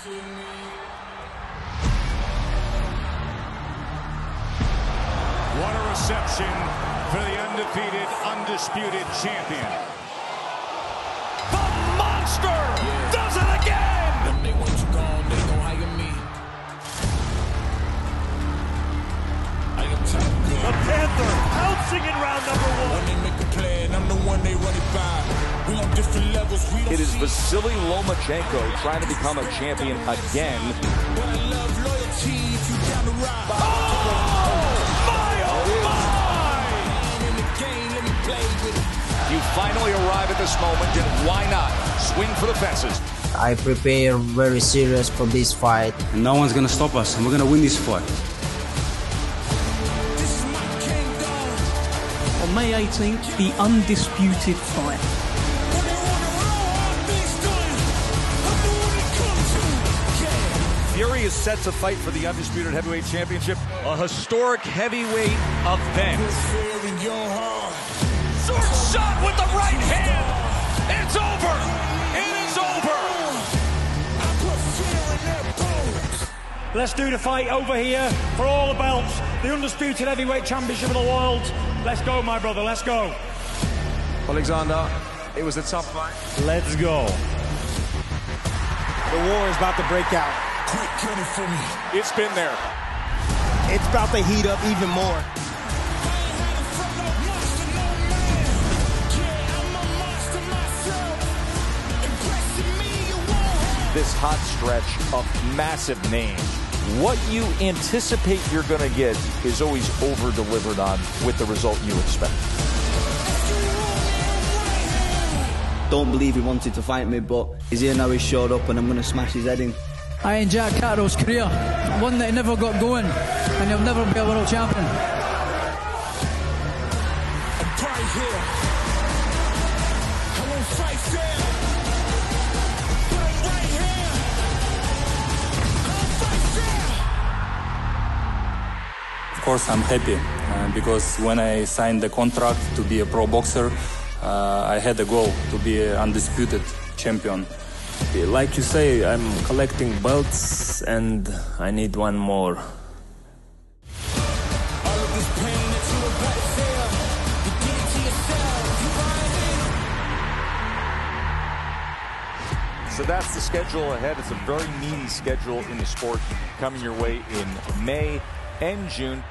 What a reception for the undefeated, undisputed champion. The monster does it again! They want you gone, they. I am. The Panther pouncing in round number one. When they make a plan, I'm the one they run it by. We on different levels. We don't It is see Vasily Lomachenko trying to become a champion again. But I love loyalty if you down to ride. Oh, my, oh, my! In the game, let me play with it. You finally arrive at this moment, and why not swing for the fences? I prepare very serious for this fight. And no one's gonna stop us, and we're gonna win this fight. This is my kingdom. On May 18th, the undisputed fight. Is set to fight for the undisputed heavyweight championship, a historic heavyweight event. Fear in your heart. Sword shot with the right hand. It's over. It is over. I put fear in their bones. Let's do the fight over here for all the belts. The undisputed heavyweight championship of the world. Let's go, my brother. Let's go. Alexander, it was a tough fight. Let's go. The war is about to break out. Quick, cut it for me. It's been there. It's about to heat up even more. This hot stretch of massive names. What you anticipate you're going to get is always over delivered on with the result you expect. Don't believe he wanted to fight me, but he's here now. He showed up, and I'm gonna smash his head in. I in Jack career, one that he never got going, and he'll never be a world champion. Of course, I'm happy uh, because when I signed the contract to be a pro boxer, uh, I had a goal to be an undisputed champion. Like you say, I'm collecting belts and I need one more. So that's the schedule ahead. It's a very meaty schedule in the sport coming your way in May and June.